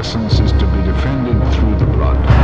essence is to be defended through the blood.